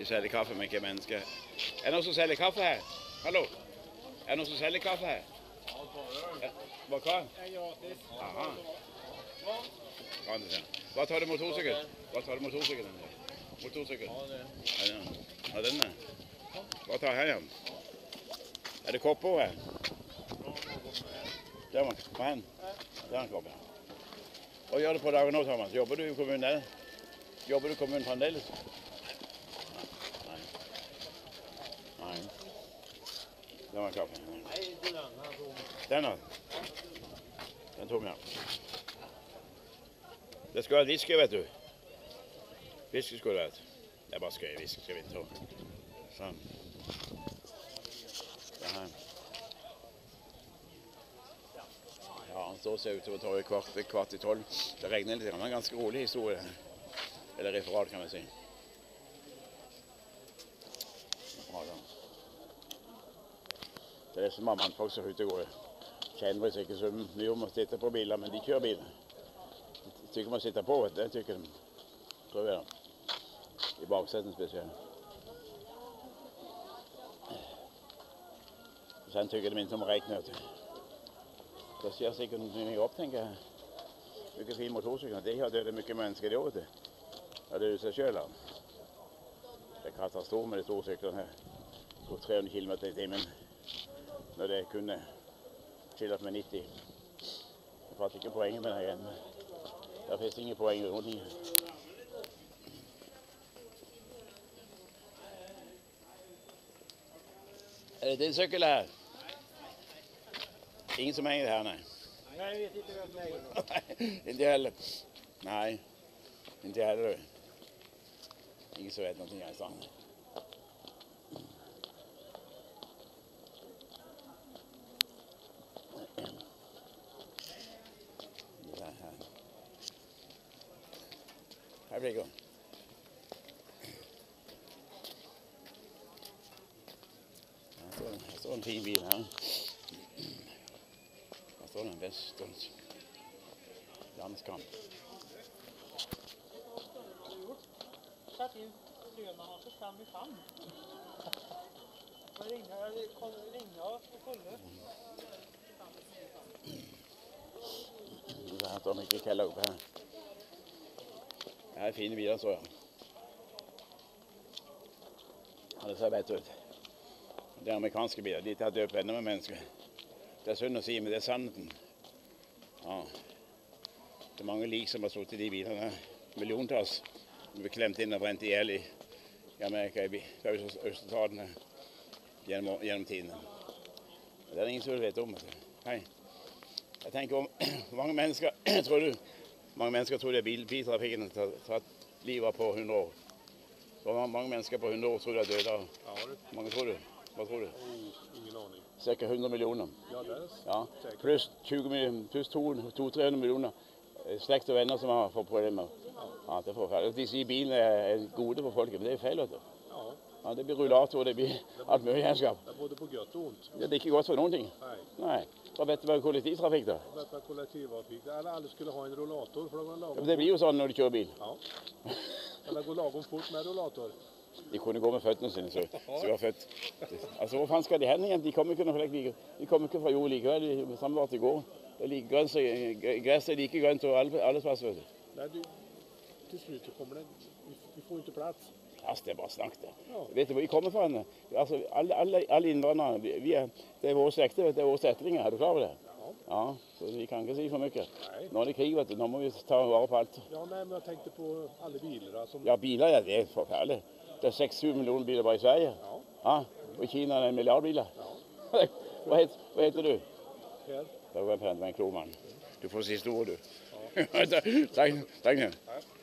De selger kaffe, men ikke mennesker. Er det noen som selger kaffe her? Hallo? Er det noen som selger kaffe her? Ja. Hva hva? Aha. Ja. Hva tar du motorsykkel? Hva tar du motorsykkelen? Motorsykkel? Ja, den. Ja, den er. Hva tar her igjen? Er det kopper her? Der var hen? Der er en kopp, ja. Hva gjør du på dagen nå, Thomas? Jobber du i kommunen? Jobber du i kommunen fremdeles? Nei. Nei. Den var kaffe. Den er Den tom, ja. Det skulle vært whisky, vet du. Whisky skulle det vært. Det er bare skøy. Whisky skal vi ta. Sånn. Det her. Ja, han står seg utover torget kvart, kvart i tolv. Det regner litt. Det er en ganske rolig historie. Eller referat, kan vi si. Bra, da. Det er så mange mannfolk som er ute og går. Kjenner visst ikke så mye om å sitte på biler, men de kjører biler. De tykker man å sitte på, vet du. det tykker de. Jeg da. I baksetet spesielt. Sen tykker de minst om røyk, vet du. Det skjer sikkert noe opp, tenker jeg. Mye fin motorsykkel. Det har dødd mye mennesker i år, vet du. Ja, det er seg sjøl. Det er katastrofe med de store syklene her. Går 300 km i timen når det kunne tillatt med 90. Jeg fatter ikke poenget med det igjen. Det finnes ingen poeng i i. Er det din sykkel her? Ingen som henger her, nei? Jeg vet ikke hvem det er. Nei, ikke heller. Nei, ikke heller. Ingen som vet noe jeg sa. Det er her. Her blir det. Her står, her står en fin bil her. Her står det en Vestlands landskamp. Satt in lönen så fram i famn. Jag ringa, jag kom, ringa och kolla. Det her står Mikkel Keller oppe her. Det er fine biler, så jeg. Ja, det ser bedre ut. Det er amerikanske biler. De tar døp venner med mennesker. Det er synd å si, men det er sannheten. Ja. Det er mange lik som har sittet i de bilene. Milliontalls. Blir klemt inn og brent i hjel i Amerika, i øststatene gjennom, gjennom tidene. Det er det ingen som vet om. vet. Hei. Jeg tenker om hvor mange mennesker tror du mange mennesker tror det er bil, biltrafikken har tatt livet på 100 år. Hvor mange- mennesker på 100 år tror de er døde mange tror du? Hva tror du? Ingen aning. Ca. 100 millioner. Ja, det er Ja. Pluss 20 millioner, pluss 200-300 millioner eh, slekt og venner som har fått problemer. Ja, det er forferdelig. De sier bilen er gode for folket, men det er feil. vet du. Ja, Ja, det blir rullator, det blir alt mulig gjenskap. det er både på godt og vondt. Det er ikke godt for noen ting. Nei, Nei. Hva vet du hva kollektivtrafikk, da? Vet er kollektivtrafikk. Eller alle skulle ha en rollator, for det går Ja, lagom men Det blir jo sånn når du kjører bil. Ja. Eller gå lagom fort med rollator. De kunne gå med føttene sine, så, så de var født. Altså, Hvor faen skal de hen igjen? De kommer ikke, like, de kommer ikke fra jord likevel. De samme vart i går. Det er like grønt, som- gress er like grønt over alle, alle plasser. Nei, du, til slutt så kommer det vi får ikke plass. Altså, det er bare snakk, det. Ja. Vet du hvor vi kommer fra? Altså, alle, alle, alle innvandrerne vi, vi er, Det er våre slekter, det er våre settlinger. Er du klar over det? Ja. Ja, så vi kan ikke si for mye. Nei. Nå er det krig, vet du. Nå må vi ta vare på alt. Ja, nei, men jeg tenkte på alle biler som Ja, biler, ja, det er forferdelig. Det er 6-7 millioner biler bare i Sverige. Ja. Ja, og i Kina er det en milliard biler. Hva, heter, hva heter du? går jeg pent med en klok mann. Du får siste ord, du. Ja. takk. takk.